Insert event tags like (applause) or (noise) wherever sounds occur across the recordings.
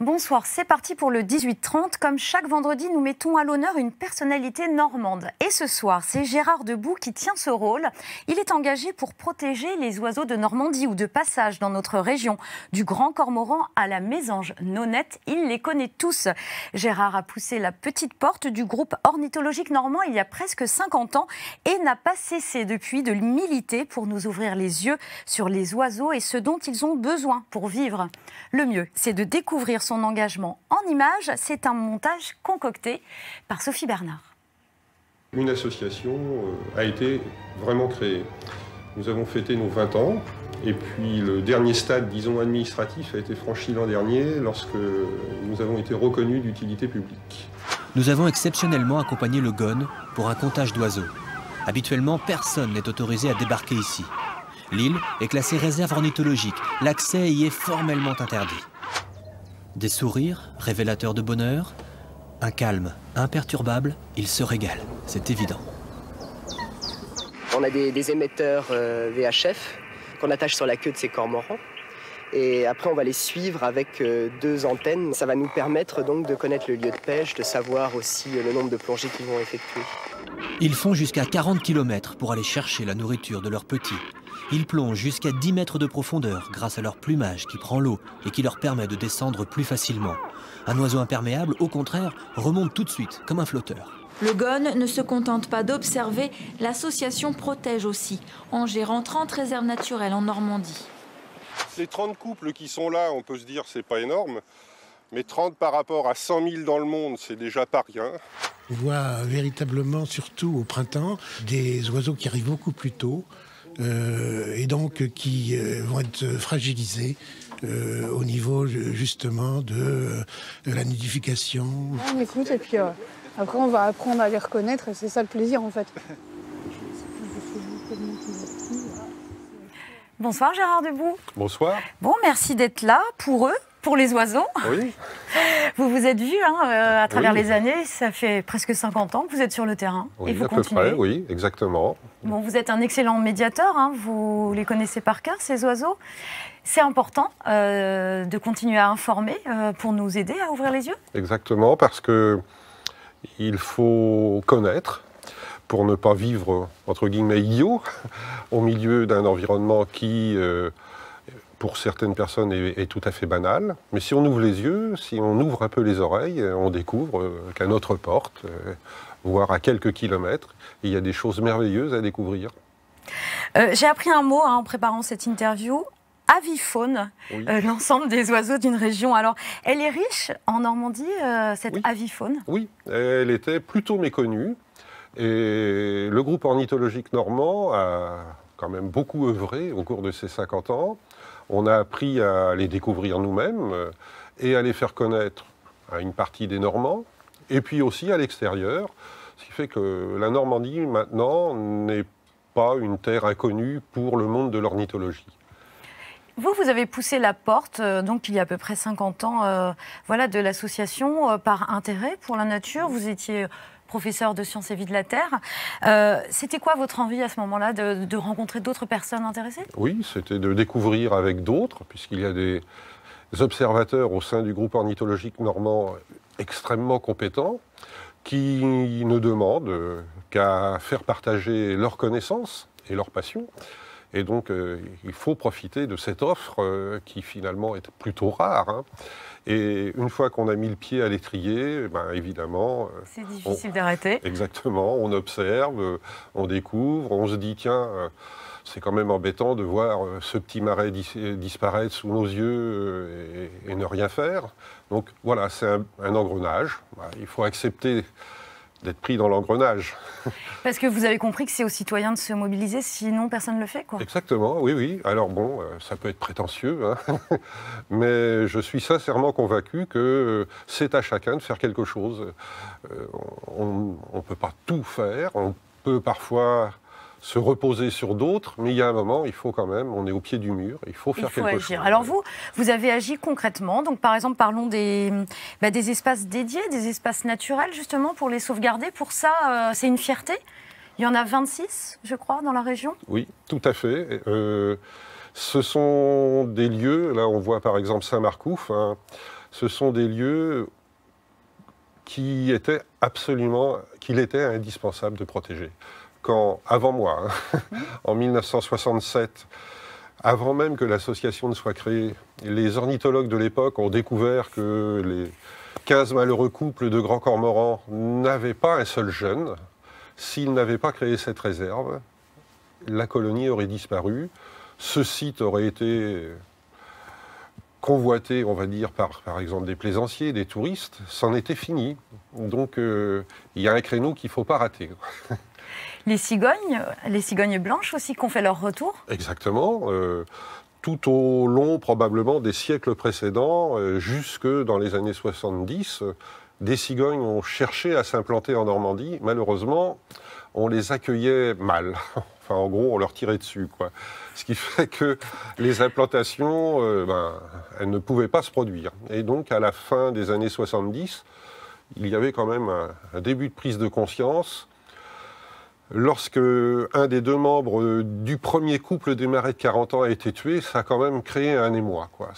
Bonsoir, c'est parti pour le 18-30. Comme chaque vendredi, nous mettons à l'honneur une personnalité normande. Et ce soir, c'est Gérard Debout qui tient ce rôle. Il est engagé pour protéger les oiseaux de Normandie ou de passage dans notre région. Du grand cormoran à la mésange nonnette, il les connaît tous. Gérard a poussé la petite porte du groupe ornithologique normand il y a presque 50 ans et n'a pas cessé depuis de militer pour nous ouvrir les yeux sur les oiseaux et ce dont ils ont besoin pour vivre. Le mieux, c'est de découvrir son engagement en images. C'est un montage concocté par Sophie Bernard. Une association euh, a été vraiment créée. Nous avons fêté nos 20 ans et puis le dernier stade, disons, administratif a été franchi l'an dernier lorsque nous avons été reconnus d'utilité publique. Nous avons exceptionnellement accompagné le GON pour un comptage d'oiseaux. Habituellement, personne n'est autorisé à débarquer ici. L'île est classée réserve ornithologique. L'accès y est formellement interdit. Des sourires, révélateurs de bonheur, un calme imperturbable, il se régale, c'est évident. On a des, émetteurs euh, VHF qu'on attache sur la queue de ces cormorans. Et après, on va les suivre avec euh, deux antennes. Ça va nous permettre donc de connaître le lieu de pêche, de savoir aussi euh, le nombre de plongées qu'ils vont effectuer. Ils font jusqu'à 40 km pour aller chercher la nourriture de leurs petits. Ils plongent jusqu'à 10 mètres de profondeur grâce à leur plumage qui prend l'eau et qui leur permet de descendre plus facilement. Un oiseau imperméable, au contraire, remonte tout de suite comme un flotteur. Le GON ne se contente pas d'observer, l'association protège aussi, en gérant 30 réserves naturelles en Normandie. Les 30 couples qui sont là, on peut se dire c'est pas énorme, mais 30 par rapport à 100 000 dans le monde, c'est déjà pas rien. On voit véritablement, surtout au printemps, des oiseaux qui arrivent beaucoup plus tôt, et donc qui euh, vont être fragilisés euh, au niveau justement de, la nidification. On écoute et puis après on va apprendre à les reconnaître et c'est ça le plaisir en fait. Bonsoir Gérard Debout. Bonsoir. Bon, merci d'être là pour eux, pour les oiseaux. Oui. (laughs) Vous vous êtes vu hein, à travers les années, ça fait presque 50 ans que vous êtes sur le terrain. Oui, et vous à continuez. peu près, oui, exactement. Bon, vous êtes un excellent médiateur, hein, vous les connaissez par cœur, ces oiseaux. C'est important euh, de continuer à informer euh, pour nous aider à ouvrir les yeux Exactement, parce que il faut connaître pour ne pas vivre, entre guillemets, idiot, (laughs) au milieu d'un environnement qui, euh, pour certaines personnes, est, tout à fait banal. Mais si on ouvre les yeux, si on ouvre un peu les oreilles, on découvre qu'à notre porte, voire à quelques kilomètres. il y a des choses merveilleuses à découvrir. Euh, j'ai appris un mot hein, en préparant cette interview. Avifaune, euh, l'ensemble des oiseaux d'une région. Alors, elle est riche en Normandie, euh, cette avifaune? Oui, elle était plutôt méconnue. Et le groupe ornithologique normand a quand même beaucoup œuvré au cours de ces 50 ans. On a appris à les découvrir nous-mêmes et à les faire connaître à une partie des Normands, et puis aussi à l'extérieur. Ce qui fait que la Normandie, maintenant, n'est pas une terre inconnue pour le monde de l'ornithologie. Vous, vous avez poussé la porte, euh, donc il y a à peu près 50 ans, euh, voilà, de l'association euh, par intérêt pour la nature. Vous étiez professeur de sciences et vie de la Terre. c'était quoi votre envie à ce moment-là de, de, rencontrer d'autres personnes intéressées? Oui, c'était de découvrir avec d'autres, puisqu'il y a des observateurs au sein du groupe ornithologique normand extrêmement compétents qui ne demandent qu'à faire partager leurs connaissances et leurs passions. Et donc, euh, il faut profiter de cette offre euh, qui finalement est plutôt rare. Hein. Et une fois qu'on a mis le pied à l'étrier, ben, évidemment. Euh, C'est difficile d'arrêter. Exactement. On observe, on découvre, on se dit tiens c'est quand même embêtant de voir ce petit marais disparaître sous nos yeux et, ne rien faire. Donc voilà, c'est un, engrenage. Il faut accepter d'être pris dans l'engrenage. (laughs) Parce que vous avez compris que c'est aux citoyens de se mobiliser, sinon personne ne le fait, quoi. Exactement, oui, oui. Alors bon, euh, ça peut être prétentieux, hein. (laughs) mais je suis sincèrement convaincu que c'est à chacun de faire quelque chose. On ne peut pas tout faire, on peut parfois se reposer sur d'autres, mais il y a un moment, il faut quand même, on est au pied du mur, il faut faire quelque chose. Alors vous, vous avez agi concrètement, donc par exemple, parlons des, bah, des espaces dédiés, des espaces naturels justement pour les sauvegarder. Pour ça, euh, c'est une fierté. Il y en a 26, je crois, dans la région Oui, tout à fait. Euh, ce sont des lieux, là on voit par exemple Saint-Marcouf, hein. ce sont des lieux qui étaient absolument, qu'il était indispensable de protéger. Quand, avant moi, hein, (laughs) en 1967, avant même que l'association ne soit créée, les ornithologues de l'époque ont découvert que les 15 malheureux couples de grands cormorans n'avaient pas un seul jeune. S'ils n'avaient pas créé cette réserve, la colonie aurait disparu. Ce site aurait été convoité, on va dire, par, par exemple des plaisanciers, des touristes, c'en était fini. Donc euh, il y a un créneau qu'il ne faut pas rater. (laughs) Les cigognes, les cigognes blanches aussi, qui ont fait leur retour Exactement. Euh, tout au long, probablement, des siècles précédents, euh, jusque dans les années 70, des cigognes ont cherché à s'implanter en Normandie. Malheureusement, on les accueillait mal. (laughs) Enfin, en gros, on leur tirait dessus. Quoi. Ce qui fait que les implantations, euh, ben, elles ne pouvaient pas se produire. Et donc, à la fin des années 70, il y avait quand même un début de prise de conscience. Lorsque un des deux membres du premier couple des marais de 40 ans a été tué, ça a quand même créé un émoi. Quoi.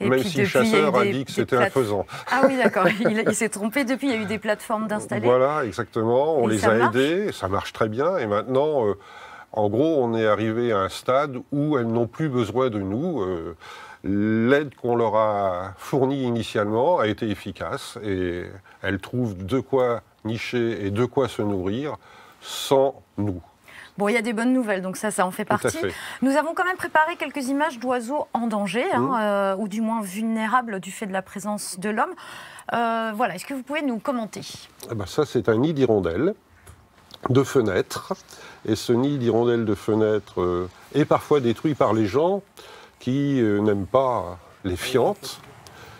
Et même si le chasseur a des- dit que c'était un plate- faisant. Ah oui, d'accord. (laughs) Il, il s'est trompé. Depuis, il y a eu des plateformes d'installer. Voilà, exactement. On Et les a marche aidés, ça marche très bien. Et maintenant, euh, en gros, on est arrivé à un stade où elles n'ont plus besoin de nous. Euh, L'aide qu'on leur a fournie initialement a été efficace et elles trouvent de quoi nicher et de quoi se nourrir sans nous. Bon, il y a des bonnes nouvelles, donc ça, ça en fait partie. fait. Nous avons quand même préparé quelques images d'oiseaux en danger, hein, Mmh. euh, ou du moins vulnérables du fait de la présence de l'homme. Euh, voilà, est-ce que vous pouvez nous commenter? Eh ben, ça, c'est un nid d'hirondelles, de fenêtres. Et ce nid d'hirondelles de fenêtres euh, est parfois détruit par les gens qui n'aiment pas les fientes.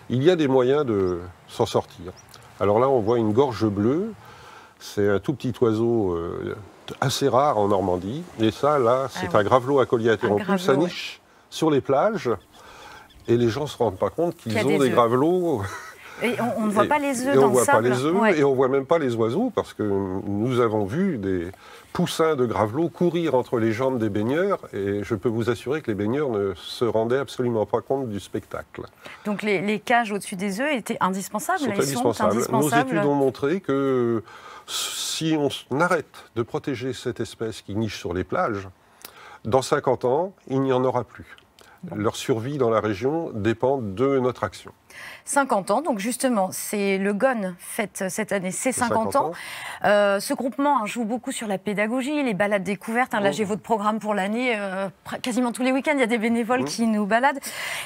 Il y a des moyens de s'en sortir. Alors là, on voit une gorge bleue. C'est un tout petit oiseau euh, assez rare en Normandie. Et ça, là, c'est Ah ouais. un gravelot à collier interrompu. ça ouais. niche sur les plages. Et les gens ne se rendent pas compte qu'ils ont des gravelots Et on, on ne voit et- pas les œufs et on dans voit sable. pas les œufs Ouais. et on voit même pas les oiseaux parce que nous avons vu des poussins de gravelots courir entre les jambes des baigneurs et je peux vous assurer que les baigneurs ne se rendaient absolument pas compte du spectacle. Donc les, les cages au-dessus des œufs étaient indispensables. Ils sont indispensables. Nos études ont montré que si on arrête de protéger cette espèce qui niche sur les plages, dans 50 ans, il n'y en aura plus. Leur survie dans la région dépend de notre action. 50 ans, donc justement, c'est le GON fête cette année, c'est 50, 50 ans. Euh, ce groupement hein, joue beaucoup sur la pédagogie, les balades découvertes. hein. Là, Oh. j'ai votre programme pour l'année. euh, quasiment tous les week-ends, il y a des bénévoles Mmh. qui nous baladent.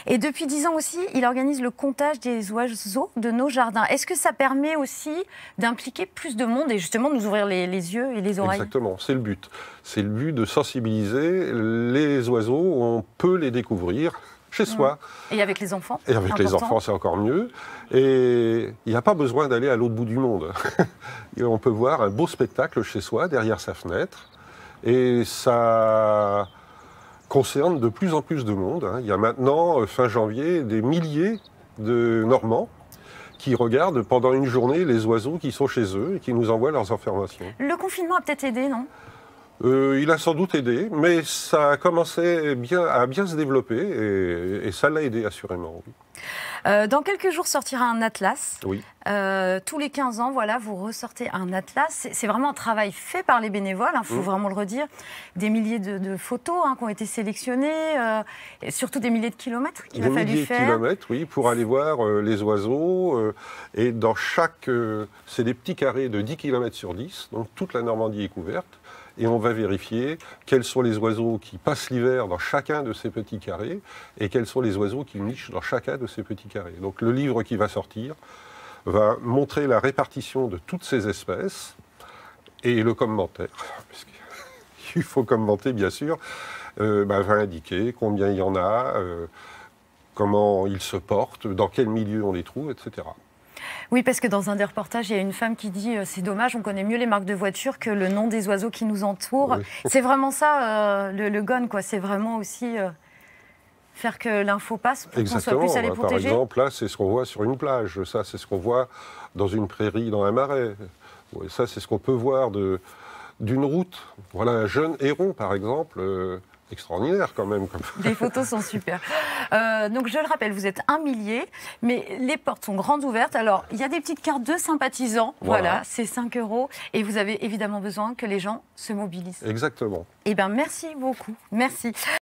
Et depuis 10 ans aussi, il organise le comptage des oiseaux de nos jardins. Est-ce que ça permet aussi d'impliquer plus de monde et justement de nous ouvrir les, les yeux et les oreilles? Exactement, c'est le but. C'est le but de sensibiliser les oiseaux, on peut les découvrir chez soi. Et avec les enfants Et avec les enfants, c'est encore mieux. Et il n'y a pas besoin d'aller à l'autre bout du monde. (laughs) On peut voir un beau spectacle chez soi, derrière sa fenêtre. Et ça concerne de plus en plus de monde. hein. Il y a maintenant, euh, fin janvier, des milliers de Normands qui regardent pendant une journée les oiseaux qui sont chez eux et qui nous envoient leurs informations. Le confinement a peut-être aidé, non? Euh, il a sans doute aidé, mais ça a commencé bien, à bien se développer et, et ça l'a aidé assurément. Oui. Euh, Dans quelques jours sortira un atlas. Oui. Euh, tous les 15 ans, voilà, vous ressortez un atlas. C'est vraiment un travail fait par les bénévoles, il faut Mm. vraiment le redire. Des milliers de, de photos hein, qui ont été sélectionnées, euh, et surtout des milliers de kilomètres qu'il Des a fallu milliers de faire. kilomètres, oui, pour aller voir les oiseaux. et dans chaque. c'est des petits carrés de 10 km sur 10, donc toute la Normandie est couverte. Et on va vérifier quels sont les oiseaux qui passent l'hiver dans chacun de ces petits carrés et quels sont les oiseaux qui nichent dans chacun de ces petits carrés. Donc le livre qui va sortir va montrer la répartition de toutes ces espèces et le commentaire, (laughs) puisqu'il faut commenter bien sûr, euh, bah, va indiquer combien il y en a, euh, comment ils se portent, dans quel milieu on les trouve, etc. Oui, parce que dans un des reportages, il y a une femme qui dit euh, c'est dommage, on connaît mieux les marques de voitures que le nom des oiseaux qui nous entourent. Oui. (laughs) C'est vraiment ça, euh, le, le quoi. C'est vraiment aussi euh, faire que l'info passe pour qu'on soit plus à les Par exemple, là, c'est ce qu'on voit sur une plage. Ça, c'est ce qu'on voit dans une prairie, dans un marais. Ça, c'est ce qu'on peut voir de- d'une route. Voilà un jeune héron, par exemple, extraordinaire quand même. Les photos sont super. Euh, donc je le rappelle, vous êtes un millier, mais les portes sont grandes ouvertes. Alors il y a des petites cartes de sympathisants, voilà, Voilà. c'est 5 euros, et vous avez évidemment besoin que les gens se mobilisent. Exactement. Eh bien merci beaucoup, merci.